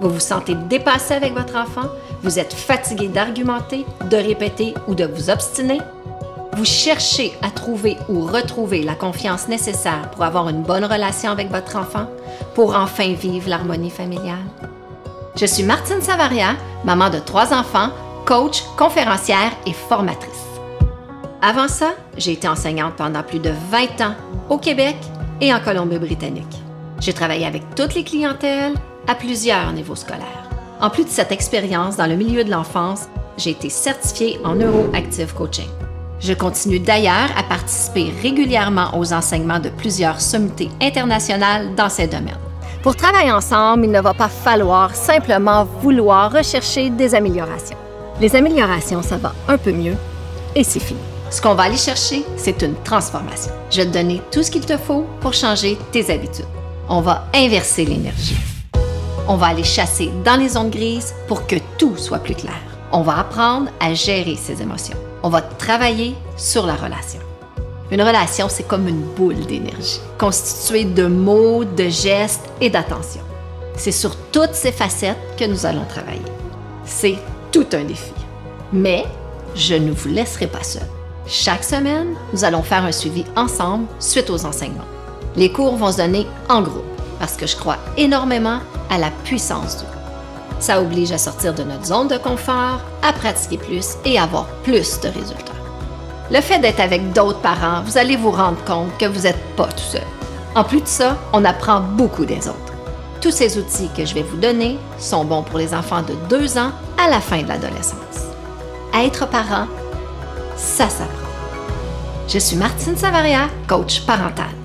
Vous vous sentez dépassé avec votre enfant? Vous êtes fatigué d'argumenter, de répéter ou de vous obstiner? Vous cherchez à trouver ou retrouver la confiance nécessaire pour avoir une bonne relation avec votre enfant, pour enfin vivre l'harmonie familiale? Je suis Martine Savaria, maman de trois enfants, coach, conférencière et formatrice. Avant ça, j'ai été enseignante pendant plus de 20 ans au Québec et en Colombie-Britannique. J'ai travaillé avec toutes les clientèles à plusieurs niveaux scolaires. En plus de cette expérience dans le milieu de l'enfance, j'ai été certifiée en Neuroactive Coaching. Je continue d'ailleurs à participer régulièrement aux enseignements de plusieurs sommités internationales dans ces domaines. Pour travailler ensemble, il ne va pas falloir simplement vouloir rechercher des améliorations. Les améliorations, ça va un peu mieux et c'est fini. Ce qu'on va aller chercher, c'est une transformation. Je vais te donner tout ce qu'il te faut pour changer tes habitudes. On va inverser l'énergie. On va aller chasser dans les zones grises pour que tout soit plus clair. On va apprendre à gérer ses émotions. On va travailler sur la relation. Une relation, c'est comme une boule d'énergie, constituée de mots, de gestes et d'attention. C'est sur toutes ces facettes que nous allons travailler. C'est tout un défi. Mais je ne vous laisserai pas seul. Chaque semaine, nous allons faire un suivi ensemble suite aux enseignements. Les cours vont se donner en groupe parce que je crois énormément à la puissance du. Ça oblige à sortir de notre zone de confort, à pratiquer plus et avoir plus de résultats. Le fait d'être avec d'autres parents, vous allez vous rendre compte que vous n'êtes pas tout seul. En plus de ça, on apprend beaucoup des autres. Tous ces outils que je vais vous donner sont bons pour les enfants de 2 ans à la fin de l'adolescence. Être parent, ça s'apprend. Je suis Martine Savaria, coach parental.